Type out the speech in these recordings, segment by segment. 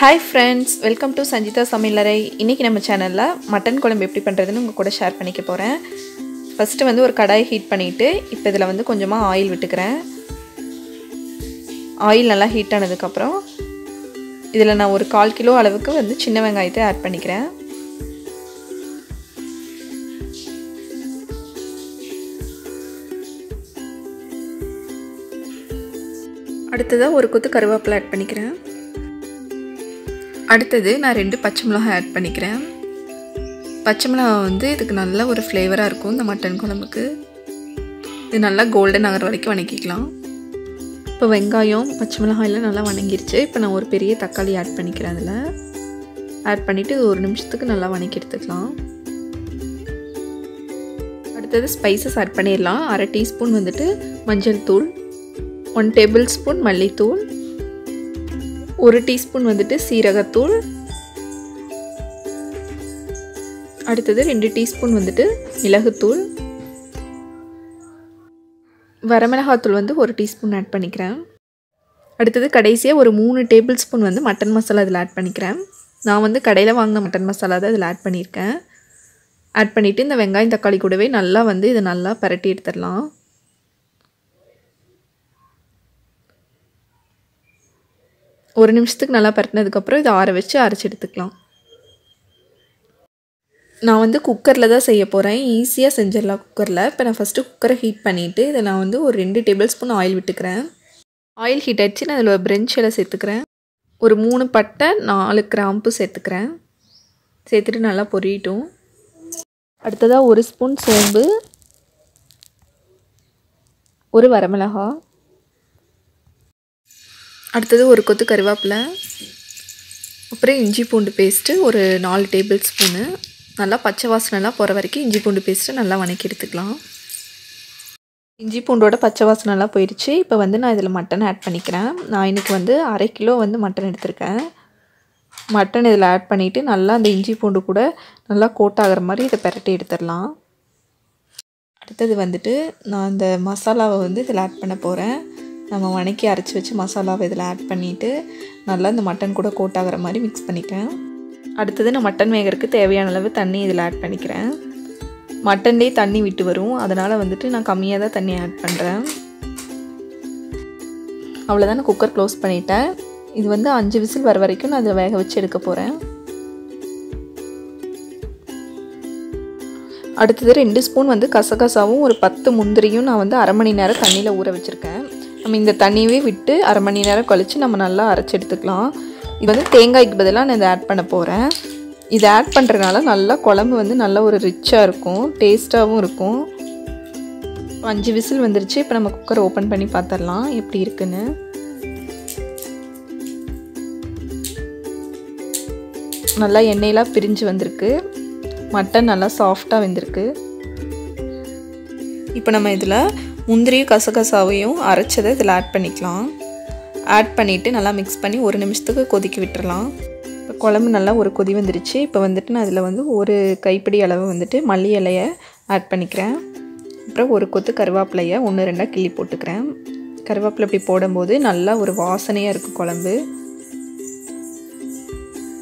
Hi friends welcome to Sanjitha சமையலறை இன்றைக்கி நம்ம சேனலில் மட்டன் குழம்பு எப்படி பண்ணுறதுன்னு உங்கள் கூட ஷேர் பண்ணிக்க போகிறேன் ஃபஸ்ட்டு வந்து ஒரு கடாய் ஹீட் பண்ணிவிட்டு இப்போ இதில் வந்து கொஞ்சமாக ஆயில் விட்டுக்கிறேன். ஆயில் நல்லா ஹீட் ஆனதுக்கப்புறம் இதில் நான் ஒரு கால் கிலோ அளவுக்கு வந்து சின்ன வெங்காயத்தை ஆட் பண்ணிக்கிறேன். அடுத்ததாக ஒரு கொத்து கருவேப்பிலை ஆட் பண்ணிக்கிறேன். அடுத்தது நான் ரெண்டு பச்சை மிளகாய் ஆட் பண்ணிக்கிறேன். பச்சை மிளகாய் வந்து இதுக்கு நல்ல ஒரு ஃப்ளேவராக இருக்கும் இந்த மட்டன் குழம்புக்கு. இது நல்லா கோல்டன் ஆகிற வரைக்கும் வணக்கிக்கலாம். இப்போ வெங்காயம் பச்சை மிளகாயெல்லாம் நல்லா வணங்கிருச்சு. இப்போ நான் ஒரு பெரிய தக்காளி ஆட் பண்ணிக்கிறேன் அதில். ஆட் பண்ணிவிட்டு ஒரு நிமிஷத்துக்கு நல்லா வணக்கி எடுத்துக்கலாம். அடுத்தது ஸ்பைசஸ் ஆட் பண்ணிடலாம். அரை டீஸ்பூன் வந்துட்டு மஞ்சள் தூள் ஒன் டேபிள் ஸ்பூன் மல்லித்தூள் ஒரு டீஸ்பூன் வந்துட்டு சீரகத்தூள். அடுத்தது ரெண்டு டீஸ்பூன் வந்துட்டு மிளகுத்தூள். வரமிளகாத்தூள் வந்து ஒரு டீஸ்பூன் ஆட் பண்ணிக்கிறேன். அடுத்தது கடைசியாக ஒரு மூணு டேபிள் ஸ்பூன் வந்து மட்டன் மசாலா இதில் ஆட் பண்ணிக்கிறேன். நான் வந்து கடையில் வாங்கின மட்டன் மசாலா தான் இதில் ஆட் பண்ணியிருக்கேன். ஆட் பண்ணிவிட்டு இந்த வெங்காயம் தக்காளி கூடவே நல்லா வந்து இதை நல்லா பரட்டி எடுத்துடலாம். ஒரு நிமிஷத்துக்கு நல்லா பரட்டினதுக்கப்புறம் இதை ஆற வச்சு அரைச்சி எடுத்துக்கலாம். நான் வந்து குக்கரில் தான் செய்ய போகிறேன் ஈஸியாக செஞ்சிடலாம் குக்கரில் இப்போ நான் ஃபஸ்ட்டு குக்கரை ஹீட் பண்ணிவிட்டு இதை நான் வந்து ஒரு ரெண்டு டேபிள் ஸ்பூன் ஆயில் விட்டுக்கிறேன். ஆயில் ஹீட் ஆச்சு நான் அதில் ஒரு பிரெஞ்ச் இலை சேர்த்துக்கிறேன். ஒரு மூணு பட்டை நாலு கிராம்பு சேர்த்துக்கிறேன். சேர்த்துட்டு நல்லா பொரியட்டும். அடுத்ததாக ஒரு ஸ்பூன் சோம்பு ஒரு வரமிளகாய். அடுத்தது ஒரு கொத்து கருவேப்பிலை அப்புறம் இஞ்சி பூண்டு பேஸ்ட்டு ஒரு நாலு டேபிள் ஸ்பூனு. நல்லா பச்சை வாசனைலாம் போகிற வரைக்கும் இஞ்சி பூண்டு பேஸ்ட்டு நல்லா வணக்கி எடுத்துக்கலாம். இஞ்சி பூண்டோட பச்சை வாசனைலாம் போயிடுச்சு இப்போ வந்து நான் இதில் மட்டன் ஆட் பண்ணிக்கிறேன். நான் இன்றைக்கி வந்து அரை கிலோ வந்து மட்டன் எடுத்திருக்கேன். மட்டன் இதில் ஆட் பண்ணிவிட்டு நல்லா அந்த இஞ்சி பூண்டு கூட நல்லா கோட் ஆகிற மாதிரி இதை பெரட்டி எடுத்துடலாம். அடுத்தது வந்துட்டு நான் அந்த மசாலாவை வந்து இதில் ஆட் பண்ண போகிறேன் நம்ம வணக்கி அரைச்சி வச்சு மசாலாவை இதில் ஆட் பண்ணிவிட்டு நல்லா இந்த மட்டன் கூட கோட் ஆகிற மாதிரி மிக்ஸ் பண்ணிக்கிறேன். அடுத்தது நான் மட்டன் வேகிறதுக்கு தேவையான அளவு தண்ணி இதில் ஆட் பண்ணிக்கிறேன். மட்டன்லேயே தண்ணி விட்டு வரும். அதனால் வந்துட்டு நான் கம்மியாக தான் தண்ணி ஆட் பண்ணுறேன் அவ்வளோதான் நான் குக்கர் க்ளோஸ் பண்ணிட்டேன். இது வந்து அஞ்சு விசில் வர வரைக்கும் நான் அதை வேக வச்சு எடுக்க போகிறேன் அடுத்தது ரெண்டு ஸ்பூன் வந்து கசகசாவும் ஒரு பத்து முந்திரியும் நான் வந்து அரை மணி நேரம் தண்ணியில் ஊற வச்சுருக்கேன். நம்ம இந்த தண்ணியவே விட்டு அரை மணி நேரம் கழித்து நம்ம நல்லா அரைச்சி எடுத்துக்கலாம். இது வந்து தேங்காய்க்கு பதிலாக நான் இதை ஆட் பண்ண போகிறேன் இதை ஆட் பண்ணுறதுனால நல்லா குழம்பு வந்து நல்ல ஒரு ரிச்சாக இருக்கும் டேஸ்ட்டாகவும் இருக்கும். அஞ்சு விசில் வந்துருச்சு இப்போ நம்ம குக்கர் ஓப்பன் பண்ணி பார்த்துடலாம் எப்படி இருக்குன்னு. நல்லா எண்ணெயெலாம் பிரிஞ்சு வந்திருக்கு. மட்டன் நல்லா சாஃப்டாக வெந்திருக்கு. இப்போ நம்ம இதில் முந்திரியும் கசகசாவையும் அரைச்சதை இதில் ஆட் பண்ணிக்கலாம். ஆட் பண்ணிவிட்டு நல்லா மிக்ஸ் பண்ணி ஒரு நிமிஷத்துக்கு கொதிக்க விட்டுறலாம். இப்போ குழம்பு நல்லா ஒரு கொதி வந்துருச்சு. இப்போ வந்துட்டு நான் அதில் வந்து ஒரு கைப்பிடி அளவு வந்துட்டு மல்லி இலையை ஆட் பண்ணிக்கிறேன். அப்புறம் ஒரு கொத்து கருவேப்பிலையை ஒன்று ரெண்டாக கிள்ளி போட்டுக்கிறேன். கருவேப்பிலை இப்படி போடும்போது நல்லா ஒரு வாசனையாக இருக்கும் குழம்பு.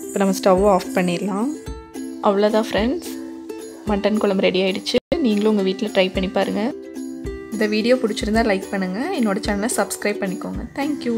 இப்போ நம்ம ஸ்டவ்வை ஆஃப் பண்ணிடலாம். அவ்வளோதான் ஃப்ரெண்ட்ஸ் மட்டன் குழம்பு ரெடி ஆகிடுச்சு நீங்களும் உங்கள் வீட்டில் ட்ரை பண்ணி பாருங்கள் இந்த வீடியோ பிடிச்சிருந்தா லைக் பண்ணுங்கள் என்னோடய சேனலை சப்ஸ்கிரைப் பண்ணிக்கோங்க. தேங்க்யூ